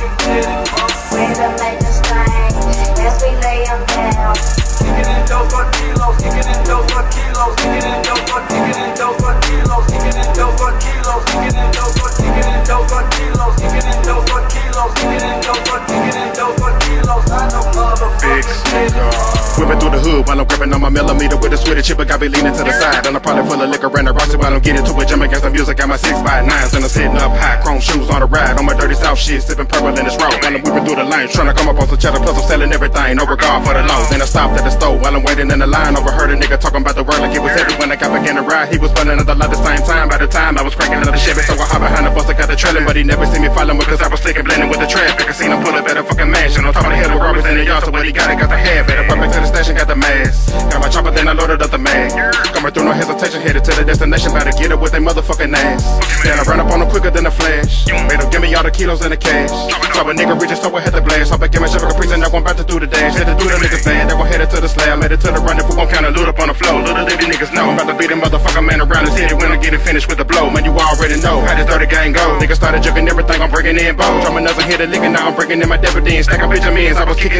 motherfucking get it. We're the major slang, as we lay 'em down. Kicking it dope for kilos, kicking it dope for kilos, kicking it dope for kicking it dope for kilos, kicking it dope for kilos, kicking it dope for kicking it dope for kilos, kicking it dope for kilos, kicking it dope for kicking it dope for kilos, I know motherfucking get. Whipping through the hood while I'm gripping on my millimeter with a sweater chip. I got me leaning to the side. And I'm probably full of liquor and a rusty while I'm getting to it. Jam against the music. Got my six by nines and I'm sitting up high. Chrome shoes on the ride. On my dirty south shit. Sipping purple in this road. While I'm whipping through the lanes. Trying to come up on some cheddar. Plus I'm selling everything. No regard for the law. Then I stopped at the store while I'm waiting in the line. Overheard a nigga talking about the world like it was heavy. When I got in the ride, he was pulling another lot at the same time. By the time I was cranking another Chevy. So I hop behind the bus. I got the trailing. But he never seen me following because I was slick and blending with the traffic. I seen him pull up at a fucking mansion. In the yard. So what he got, he got the head. Better run back to the station. Got the mask. Got my chopper, then I loaded up the mag. Coming through no hesitation, headed to the destination. About to get it with a motherfucking ass. Then I run up on them quicker than a flash. Made them give me all the kilos and the cash. So a nigga reaching, so I had the blast. Hope I give my a caprice and I'm about to do the dash. Had to do the niggas bad, they gon' head it to the slab. Made it to the run, if we gon' count and loot up on the floor. Little did niggas know. I'm about to beat them motherfucker man around the city when I get it finished with the blow. Man, you already know how this dirty gang go. Niggas started jugging everything, I'm bringing in. Drumming nuts and hit a lick now I'm bringing in my dividends. Stack up Benjamins, I was kicking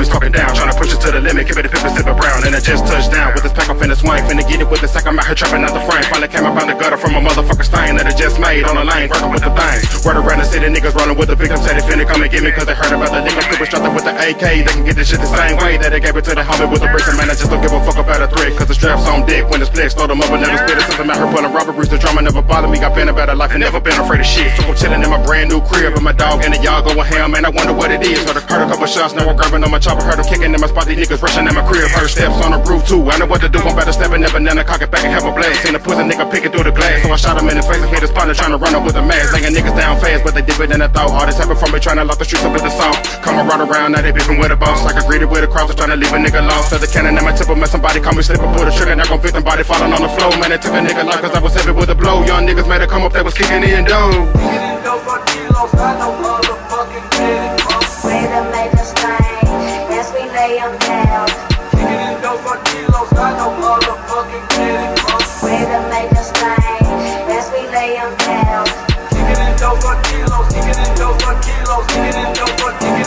my talking down. Trying to push it to the limit, keep it a sip brown. And Just touched down with this pack off in the swing. Finna get it with the sack, I'm out here trapping out the frame. Finally came up out the gutter from a motherfucker stain that I just made on the lane, working with the thing. Word around the city, niggas rolling with the victim. Said they finna come and get me cause they heard about the niggas. People strapped with the AK. They can get this shit the same way that they gave it to the homie with the bricks. And man, I just don't give a fuck about a threat. Cause the straps on dick when it's flex. Throw them up and never spit it. Since I'm out here pulling robberies, the drama never bothered me. Got been about a life and never been afraid of shit. So I'm chilling in my brand new crib with my dog and the y'all going ham. Man, I wonder what it is. Heard a, heard a couple shots, now I'm grabbing on my chopper. Heard them kicking in my spot. These niggas rushing in my crib. Heard steps on the roof too. I know what to do. I'm about to step in, never banana, cock it back and have a blast. Seen a pussy nigga picking through the glass. So I shot him in the face and hit his partner trying to run up with a mask. Laying niggas down fast, but they dip it in the thought. All this happened from me trying to lock the streets up with the song. Come around around, now they beefing with a boss. I greeted with a cross, trying to leave a nigga lost. Feather cannon in my temple, man, somebody call me slip and pull the trigger. Now gon' victim body falling on the floor. Man, it took a nigga life cause I was heavy with a blow. Young niggas made it come up, they was kicking in dough. for kilos, digging in dough for kilos, digging in dough for kilos.